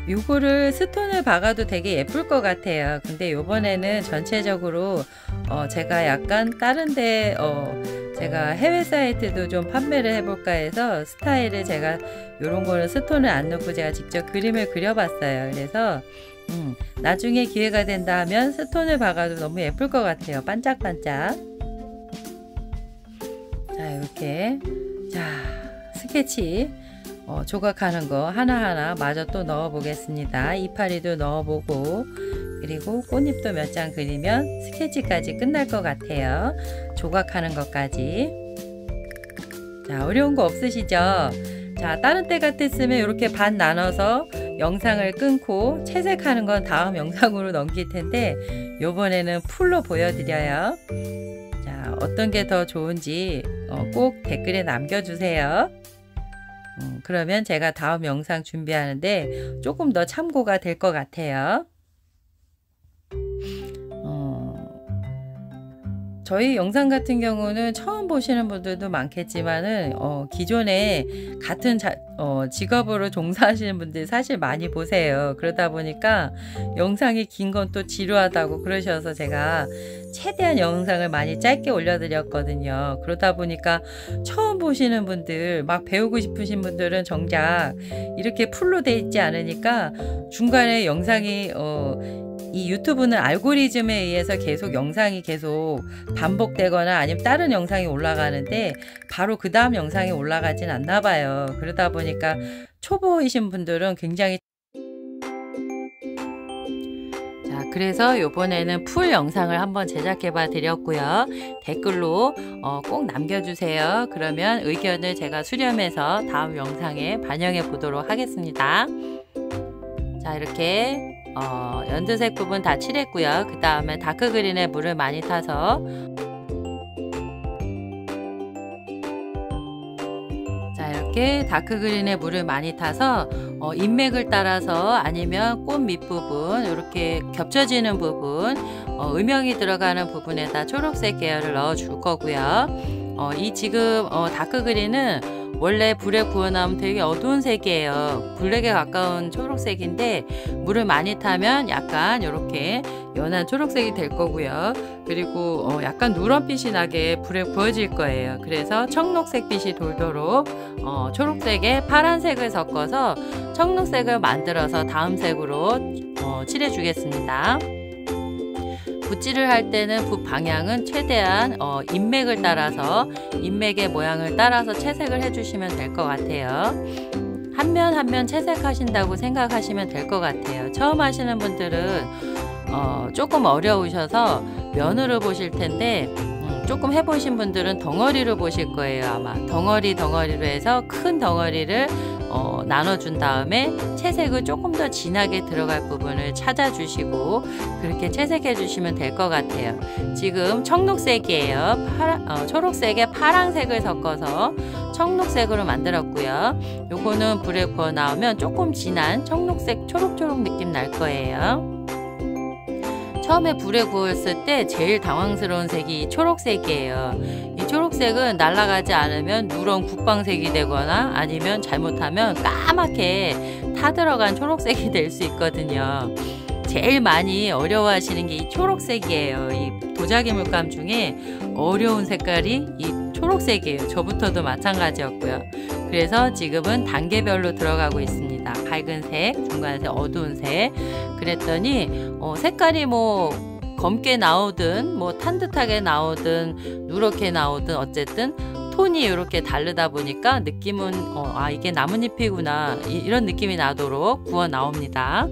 음. 요거를 stone을 박아도 되게 예쁠 것 같아요. 근데 요번에는 전체적으로 어, 제가 약간 다른데 어, 제가 해외 사이트도 좀 판매를 해볼까 해서 스타일을 제가 이런 거는 stone을 안 넣고 제가 직접 그림을 그려봤어요. 그래서 음, 나중에 기회가 된다 하면 stone을 박아도 너무 예쁠 것 같아요. 반짝반짝. 자 이렇게 자 스케치 어, 조각하는 거 하나하나 마저 또 넣어 보겠습니다. 이파리도 넣어 보고 그리고 꽃잎도 몇 장 그리면 스케치까지 끝날 것 같아요. 조각하는 것까지. 자, 어려운 거 없으시죠? 자, 다른 때 같았으면 이렇게 반 나눠서 영상을 끊고 채색하는 건 다음 영상으로 넘길 텐데 요번에는 풀로 보여드려요. 자, 어떤 게 더 좋은지 어, 꼭 댓글에 남겨주세요. 음, 그러면 제가 다음 영상 준비하는데 조금 더 참고가 될 것 같아요. 저희 영상 같은 경우는 처음 보시는 분들도 많겠지만은 어, 기존에 같은 자, 어, 직업으로 종사하시는 분들 사실 많이 보세요. 그러다 보니까 영상이 긴 건 또 지루하다고 그러셔서 제가 최대한 영상을 많이 짧게 올려드렸거든요. 그러다 보니까 처음 보시는 분들, 막 배우고 싶으신 분들은 정작 이렇게 풀로 돼 있지 않으니까 중간에 영상이 어, 이 유튜브는 알고리즘에 의해서 계속 영상이 계속 반복되거나 아니면 다른 영상이 올라가는데 바로 그 다음 영상이 올라가진 않나 봐요. 그러다 보니까 초보이신 분들은 굉장히 자, 그래서 이번에는 풀 영상을 한번 제작해 봐 드렸고요. 댓글로 어, 꼭 남겨주세요. 그러면 의견을 제가 수렴해서 다음 영상에 반영해 보도록 하겠습니다. 자, 이렇게 어, 연두색 부분 다 칠했고요. 그 다음에 다크그린에 물을 많이 타서 자 이렇게 다크그린에 물을 많이 타서 어, 인맥을 따라서 아니면 꽃 밑부분 이렇게 겹쳐지는 부분 어, 음영이 들어가는 부분에다 초록색 계열을 넣어 줄 거고요. 어, 이 지금 어, 다크그린은 원래 불에 구워 나오면 되게 어두운 색이에요. 블랙에 가까운 초록색인데 물을 많이 타면 약간 이렇게 연한 초록색이 될 거고요. 그리고 어 약간 누런빛이 나게 불에 구워질 거예요. 그래서 청록색 빛이 돌도록 어 초록색에 파란색을 섞어서 청록색을 만들어서 다음 색으로 어 칠해 주겠습니다. 붓질을 할 때는 붓 방향은 최대한 어, 인맥을 따라서 인맥의 모양을 따라서 채색을 해주시면 될 것 같아요. 한 면 한 면 채색하신다고 생각하시면 될 것 같아요. 처음 하시는 분들은 어, 조금 어려우셔서 면으로 보실 텐데 음, 조금 해보신 분들은 덩어리로 보실 거예요 아마 덩어리 덩어리로 해서 큰 덩어리를 어, 나눠준 다음에 채색을 조금 더 진하게 들어갈 부분을 찾아주시고 그렇게 채색해 주시면 될 것 같아요. 지금 청록색이에요. 파라, 어, 초록색에 파랑색을 섞어서 청록색으로 만들었고요. 요거는 불에 구워 나오면 조금 진한 청록색 초록초록 느낌 날 거예요. 처음에 불에 구웠을 때 제일 당황스러운 색이 초록색이에요. 이 초록색은 날아가지 않으면 누런 국방색이 되거나 아니면 잘못하면 까맣게 타들어간 초록색이 될 수 있거든요. 제일 많이 어려워하시는 게 이 초록색이에요. 이 도자기 물감 중에 어려운 색깔이 이 초록색이에요. 저부터도 마찬가지였고요. 그래서 지금은 단계별로 들어가고 있습니다. 밝은 색, 중간색, 어두운 색. 그랬더니 어, 색깔이 뭐 검게 나오든 뭐 탄듯하게 나오든 누렇게 나오든 어쨌든 톤이 이렇게 다르다 보니까 느낌은 어, 아 이게 나뭇잎이구나 이, 런 느낌이 나도록 구워 나옵니다.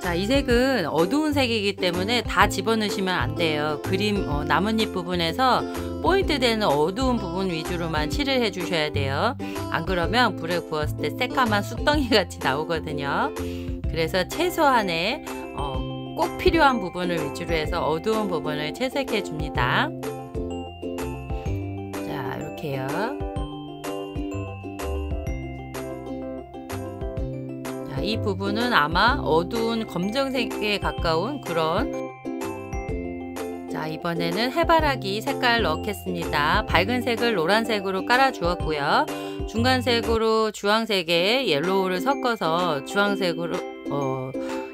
자, 이 색은 어두운 색이기 때문에 다 집어넣으시면 안 돼요. 그림 어, 나뭇잎 부분에서 포인트 되는 어두운 부분 위주로만 칠을 해 주셔야 돼요. 안 그러면 불에 구웠을 때 새까만 쑥덩이 같이 나오거든요. 그래서 최소한의 어, 꼭 필요한 부분을 위주로 해서 어두운 부분을 채색해 줍니다. 이 부분은 아마 어두운 검정색에 가까운 그런 자 이번에는 해바라기 색깔 넣겠습니다. 밝은 색을 노란색으로 깔아 주었고요. 중간색으로 주황색에 yellow를 섞어서 주황색으로 어,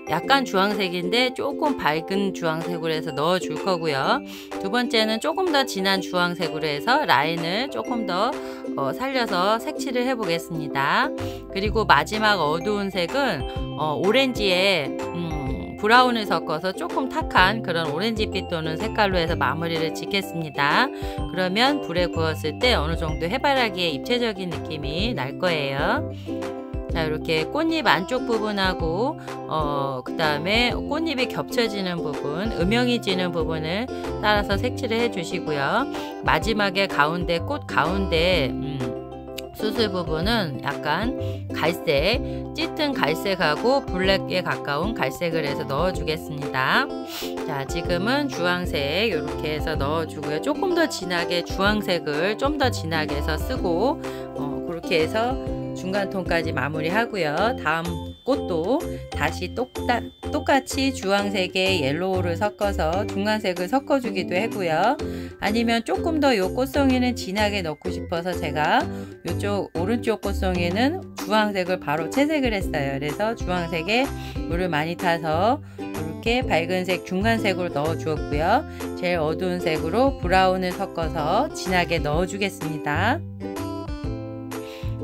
약간 주황색인데 조금 밝은 주황색으로 해서 넣어 줄 거고요. 두 번째는 조금 더 진한 주황색으로 해서 라인을 조금 더 어, 살려서 색칠을 해 보겠습니다. 그리고 마지막 어두운 색은 어, 오렌지에 음, brown을 섞어서 조금 탁한 그런 오렌지빛 도는 색깔로 해서 마무리를 짓겠습니다. 그러면 불에 구웠을 때 어느 정도 해바라기의 입체적인 느낌이 날 거예요. 자 이렇게 꽃잎 안쪽 부분하고 어, 그 다음에 꽃잎이 겹쳐지는 부분 음영이 지는 부분을 따라서 색칠을 해 주시고요. 마지막에 가운데 꽃 가운데 음, 수술 부분은 약간 갈색 짙은 갈색하고 블랙에 가까운 갈색을 해서 넣어 주겠습니다. 자 지금은 주황색 이렇게 해서 넣어 주고요. 조금 더 진하게 주황색을 좀 더 진하게 해서 쓰고 어, 그렇게 해서 중간 톤까지 마무리하고요. 다음 꽃도 다시 똑딱, 똑같이 주황색에 yellow를 섞어서 중간색을 섞어주기도 하고요. 아니면 조금 더 이 꽃송이는 진하게 넣고 싶어서 제가 이쪽 오른쪽 꽃송이는 주황색을 바로 채색을 했어요. 그래서 주황색에 물을 많이 타서 이렇게 밝은색 중간색으로 넣어 주었고요. 제일 어두운 색으로 brown을 섞어서 진하게 넣어 주겠습니다.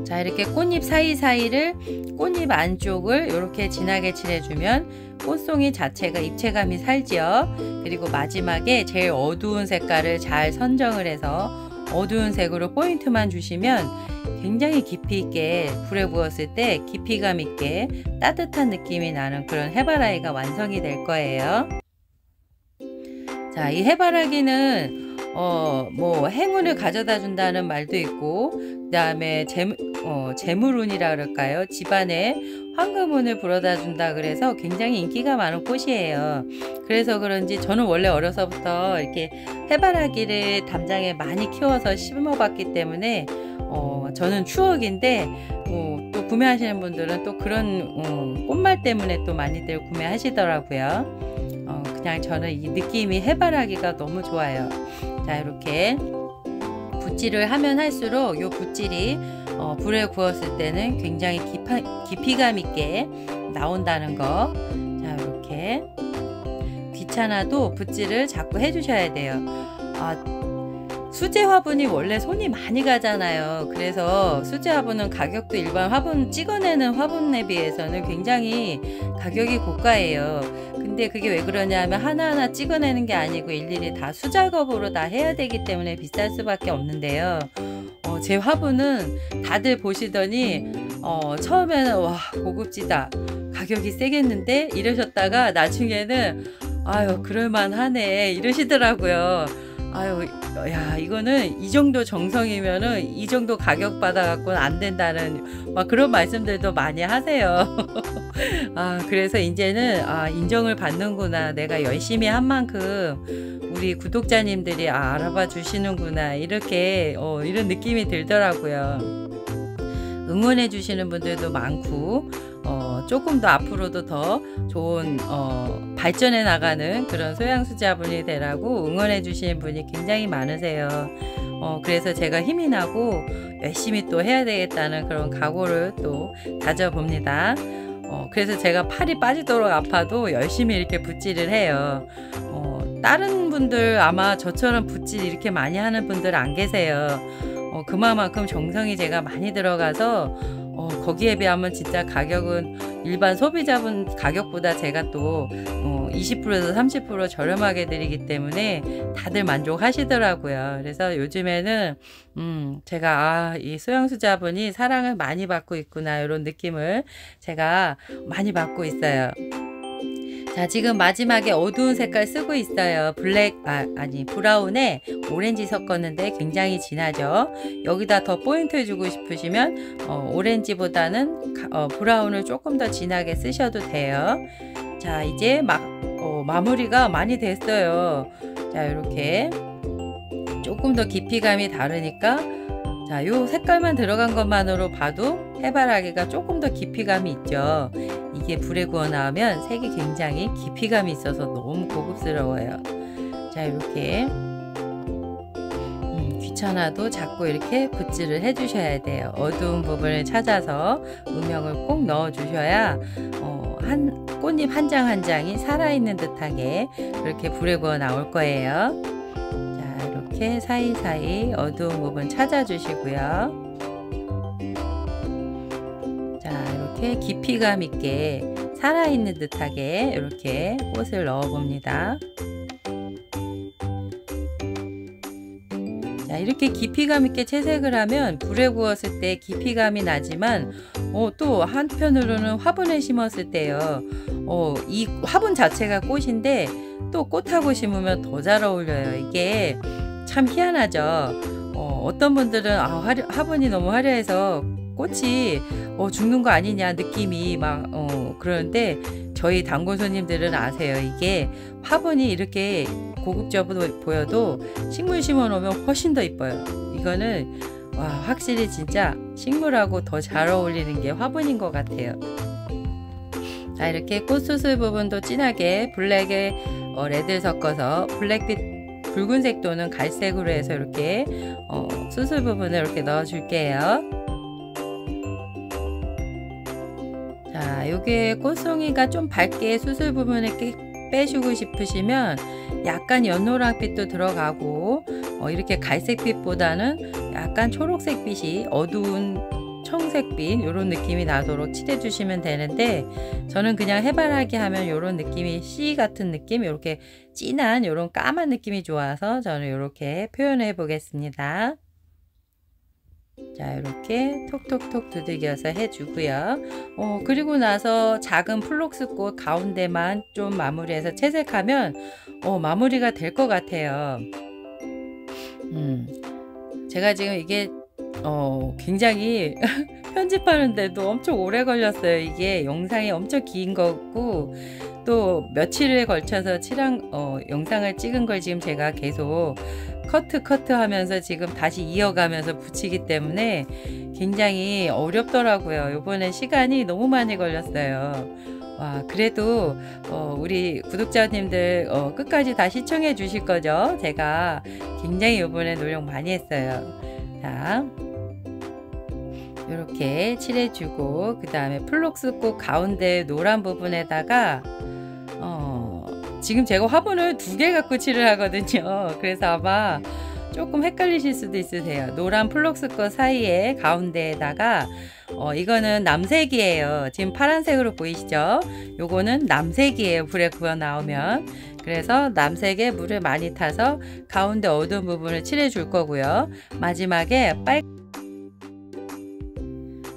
자 이렇게 꽃잎 사이사이를 꽃잎 안쪽을 이렇게 진하게 칠해주면 꽃송이 자체가 입체감이 살지요. 그리고 마지막에 제일 어두운 색깔을 잘 선정을 해서 어두운 색으로 포인트만 주시면 굉장히 깊이 있게 불에 구웠을 때 깊이감 있게 따뜻한 느낌이 나는 그런 해바라기가 완성이 될 거예요. 자 이 해바라기는 어, 뭐 행운을 가져다 준다는 말도 있고 그 다음에 재물, 어, 재물운이라 그럴까요? 집안에 황금운을 불어다 준다 그래서 굉장히 인기가 많은 꽃이에요. 그래서 그런지 저는 원래 어려서부터 이렇게 해바라기를 담장에 많이 키워서 심어봤기 때문에 어, 저는 추억인데 어, 또 구매하시는 분들은 또 그런 어, 꽃말 때문에 또 많이들 구매하시더라고요. 어, 그냥 저는 이 느낌이 해바라기가 너무 좋아요. 자 이렇게 붓질을 하면 할수록 이 붓질이 어, 불에 구웠을 때는 굉장히 깊아, 깊이감 있게 나온다는 거. 자 이렇게 귀찮아도 붓질을 자꾸 해주셔야 돼요. 아, 수제 화분이 원래 손이 많이 가잖아요. 그래서 수제 화분은 가격도 일반 화분 찍어내는 화분에 비해서는 굉장히 가격이 고가예요. 근데 그게 왜 그러냐면 하나하나 찍어내는 게 아니고 일일이 다 수작업으로 다 해야 되기 때문에 비쌀 수밖에 없는데요. 어, 제 화분은 다들 보시더니 어, 처음에는 와 고급지다 가격이 세겠는데 이러셨다가 나중에는 아유 그럴만하네 이러시더라고요. 아유 야 이거는 이 정도 정성이면은 이 정도 가격 받아 갖고는 안 된다는 막 그런 말씀들도 많이 하세요. 아 그래서 이제는 아 인정을 받는구나. 내가 열심히 한 만큼 우리 구독자님들이 아, 알아봐 주시는구나. 이렇게 어, 이런 느낌이 들더라고요. 응원해 주시는 분들도 많고 어, 조금 더 앞으로도 더 좋은 어, 발전해 나가는 그런 소양수자분이 되라고 응원해 주시는 분이 굉장히 많으세요. 어, 그래서 제가 힘이 나고 열심히 또 해야 되겠다는 그런 각오를 또 다져봅니다. 어, 그래서 제가 팔이 빠지도록 아파도 열심히 이렇게 붓질을 해요. 어, 다른 분들 아마 저처럼 붓질 이렇게 많이 하는 분들 안 계세요. 어, 그만큼 정성이 제가 많이 들어가서 어, 거기에 비하면 진짜 가격은 일반 소비자분 가격보다 제가 또 어, 20%에서 30% 저렴하게 드리기 때문에 다들 만족하시더라고요. 그래서 요즘에는 음, 제가 아, 이 소형수자분이 사랑을 많이 받고 있구나 이런 느낌을 제가 많이 받고 있어요. 자 지금 마지막에 어두운 색깔 쓰고 있어요. 블랙 아, 아니 브라운에 오렌지 섞었는데 굉장히 진하죠? 여기다 더 포인트 주고 싶으시면 어, 오렌지보다는 어, brown을 조금 더 진하게 쓰셔도 돼요. 자 이제 막 어, 마무리가 많이 됐어요. 자 이렇게 조금 더 깊이감이 다르니까 자, 요 색깔만 들어간 것만으로 봐도 해바라기가 조금 더 깊이감이 있죠. 이게 불에 구워 나오면 색이 굉장히 깊이감이 있어서 너무 고급스러워요. 자, 이렇게 음, 귀찮아도 자꾸 이렇게 붓질을 해주셔야 돼요. 어두운 부분을 찾아서 음영을 꼭 넣어 주셔야 어, 한 꽃잎 한 장 한 장이 살아있는 듯하게 그렇게 불에 구워 나올 거예요. 이렇게 사이사이 어두운 부분 찾아주시고요. 자, 이렇게 깊이감 있게 살아있는 듯하게 이렇게 꽃을 넣어 봅니다. 자, 이렇게 깊이감 있게 채색을 하면 불에 구웠을 때 깊이감이 나지만 어, 또 한편으로는 화분에 심었을 때요. 어, 이 화분 자체가 꽃인데 또 꽃하고 심으면 더 잘 어울려요. 이게 참 희한하죠. 어, 떤 분들은 아, 화려, 화분이 너무 화려해서 꽃이 어, 죽는 거 아니냐 느낌이 막 어, 그러는데 저희 단골 손님들은 아세요. 이게 화분이 이렇게 고급져 보여도 식물 심어 놓으면 훨씬 더 이뻐요. 이거는 와 확실히 진짜 식물하고 더 잘 어울리는 게 화분인 것 같아요. 자 이렇게 꽃수술 부분도 진하게 블랙에 어, 레드 섞어서 블랙빛 붉은색 또는 갈색으로 해서 이렇게 어, 수술 부분을 이렇게 넣어 줄게요. 자, 요게 꽃송이가 좀 밝게 수술 부분에 빼주고 싶으시면 약간 연노랑빛도 들어가고 어, 이렇게 갈색빛보다는 약간 초록색빛이 어두운 청색빛 이런 느낌이 나도록 칠해 주시면 되는데 저는 그냥 해바라기 하면 이런 느낌이 C 같은 느낌 이렇게 진한 이런 까만 느낌이 좋아서 저는 이렇게 표현해 보겠습니다. 자 이렇게 톡톡톡 두들겨서 해주고요. 어, 그리고 나서 작은 플록스꽃 가운데만 좀 마무리해서 채색하면 어, 마무리가 될 것 같아요. 음, 제가 지금 이게 어, 굉장히 편집하는데도 엄청 오래 걸렸어요. 이게 영상이 엄청 긴 거고 또 며칠에 걸쳐서 칠한 어, 영상을 찍은 걸 지금 제가 계속 커트 커트 하면서 지금 다시 이어가면서 붙이기 때문에 굉장히 어렵더라고요. 이번에 시간이 너무 많이 걸렸어요. 와, 그래도 어, 우리 구독자님들 어, 끝까지 다 시청해 주실 거죠? 제가 굉장히 이번에 노력 많이 했어요. 자, 이렇게 칠해주고 그 다음에 플록스 꽃 가운데 노란 부분에다가 어, 지금 제가 화분을 두 개 갖고 칠을 하거든요. 그래서 아마 조금 헷갈리실 수도 있으세요. 노란 플록스꽃 사이에 가운데에다가 어, 이거는 남색이에요. 지금 파란색으로 보이시죠? 요거는 남색이에요. 불에 구워 나오면. 그래서 남색에 물을 많이 타서 가운데 어두운 부분을 칠해 줄 거고요. 마지막에 빨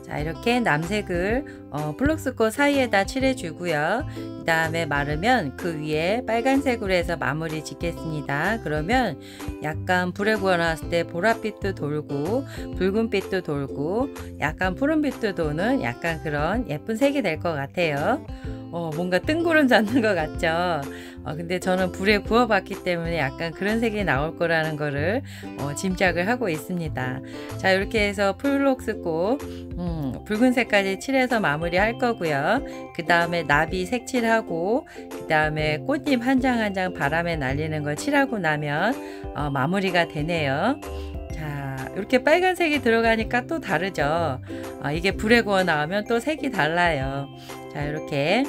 자, 이렇게 남색을 어, 플록스꽃 사이에다 칠해 주고요. 그 다음에 마르면 그 위에 빨간색으로 해서 마무리 짓겠습니다. 그러면 약간 불에 구워놨을 때 보랏빛도 돌고 붉은빛도 돌고 약간 푸른빛도 도는 약간 그런 예쁜 색이 될 것 같아요. 어, 뭔가 뜬구름 잡는 것 같죠. 어, 근데 저는 불에 구워봤기 때문에 약간 그런 색이 나올 거라는 거를 어, 짐작을 하고 있습니다. 자 이렇게 해서 풀록스꽃 음, 붉은색까지 칠해서 마무리 할 거고요. 그 다음에 나비 색칠하고 그 다음에 꽃잎 한 장 한 장 바람에 날리는 걸 칠하고 나면 어, 마무리가 되네요. 자 이렇게 빨간색이 들어가니까 또 다르죠. 어, 이게 불에 구워 나오면 또 색이 달라요. 자 이렇게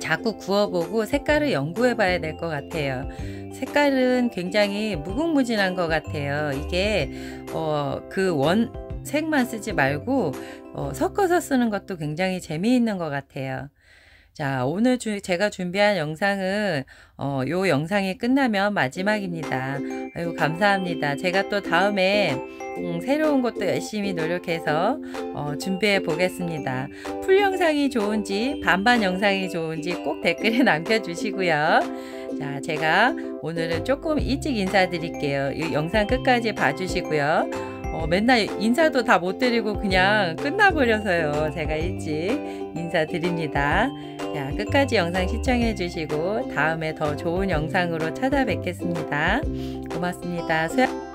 자꾸 구워보고 색깔을 연구해 봐야 될 것 같아요. 색깔은 굉장히 무궁무진한 것 같아요. 이게 어, 그 원 색만 쓰지 말고 어, 섞어서 쓰는 것도 굉장히 재미있는 것 같아요. 자, 오늘 주, 제가 준비한 영상은 어, 요 영상이 끝나면 마지막입니다. 아유, 감사합니다. 제가 또 다음에 음, 새로운 것도 열심히 노력해서 어, 준비해 보겠습니다. 풀 영상이 좋은지 반반 영상이 좋은지 꼭 댓글에 남겨주시고요. 자, 제가 오늘은 조금 일찍 인사드릴게요. 이 영상 끝까지 봐주시고요. 어, 맨날 인사도 다 못 드리고 그냥 끝나버려서요. 제가 일찍 인사드립니다. 자, 끝까지 영상 시청해 주시고 다음에 더 좋은 영상으로 찾아뵙겠습니다. 고맙습니다. 수야...